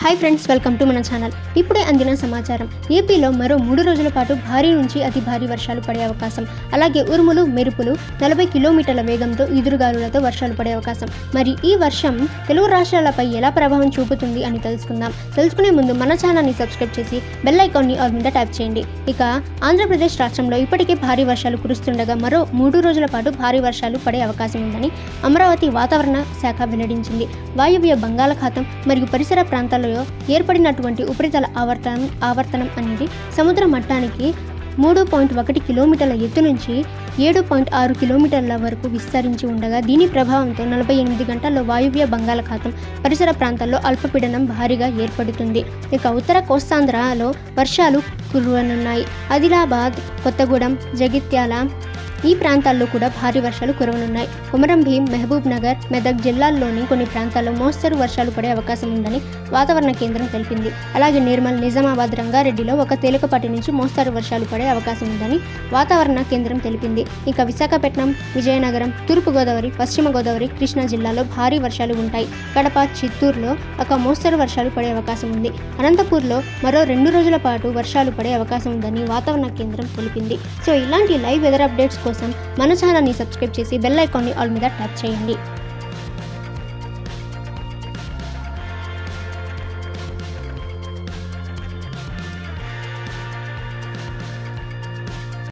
Hi friends welcome to మన channel ఇప్పుడే అందిన సమాచారం. ఏపీలో మరో మూడు రోజుల పాటు భారీ నుంచి అతి భారీ వర్షాలు పడే అవకాశం. అలాగే ఉరుములు మెరుపులు నలభై కిలోమీటర్ల వేగంతో ఈదురుగాలులతో వర్షాలు పడే అవకాశం. మరి ఈ వర్షం తెలుగు రాష్ట్రాలపై ఎలా ప్రభావం చూపుతుంది అని తెలుసుకుందాం. తెలుసుకునే ముందు మన ఛానల్ని సబ్స్క్రైబ్ చేసి బెల్ ఐకాన్ని ఆల్ మీద ట్యాప్ చేయండి. ఇక ఆంధ్రప్రదేశ్ రాష్ట్రంలో ఇప్పటికే భారీ వర్షాలు కురుస్తుండగా మరో మూడు రోజుల పాటు భారీ వర్షాలు పడే అవకాశం ఉందని అమరావతి వాతావరణ శాఖ వెల్లడించింది. వాయువ్య బంగాళాఖాతం మరియు పరిసర ప్రాంతాల్లో ఏర్పడినటువంటి ఉపరితల ఆవర్తనం ఆవర్తనం అనేది సముద్ర మట్టానికి మూడు పాయింట్ ఒకటి కిలోమీటర్ల ఎత్తు నుంచి ఏడు పాయింట్ ఆరు కిలోమీటర్ల వరకు విస్తరించి ఉండగా దీని ప్రభావంతో నలభై ఎనిమిది గంటల్లో వాయువ్య బంగాళాఖాతం పరిసర ప్రాంతాల్లో అల్పపీడనం భారీగా ఏర్పడుతుంది. ఇక ఉత్తర కోస్తాంధ్రలో వర్షాలు కురవనున్నాయి. ఆదిలాబాద్ కొత్తగూడెం జగిత్యాల ఈ ప్రాంతాల్లో కూడా భారీ వర్షాలు కురవనున్నాయి. కొమరం భీం మహబూబ్ నగర్ మెదక్ జిల్లాల్లోని కొన్ని ప్రాంతాల్లో మోస్తరు వర్షాలు పడే అవకాశం ఉందని వాతావరణ కేంద్రం తెలిపింది. అలాగే నిర్మల్ నిజామాబాద్ రంగారెడ్డిలో ఒక తేలికపాటి నుంచి మోస్తరు వర్షాలు పడే అవకాశం ఉందని వాతావరణ కేంద్రం తెలిపింది. ఇక విశాఖపట్నం విజయనగరం తూర్పుగోదావరి పశ్చిమ గోదావరి కృష్ణా జిల్లాలో భారీ వర్షాలు ఉంటాయి. కడప చిత్తూరులో ఒక మోస్తరు వర్షాలు పడే అవకాశం ఉంది. అనంతపూర్లో మరో రెండు రోజుల పాటు వర్షాలు పడే అవకాశం ఉందని వాతావరణ కేంద్రం తెలిపింది. సో ఇలాంటి లైవ్ వెదర్ అప్డేట్స్ కోసం మన ఛానల్ని సబ్స్క్రైబ్ చేసి బెల్ ఐకాన్ని ఆల్ మీద ట్యాప్ చేయండి.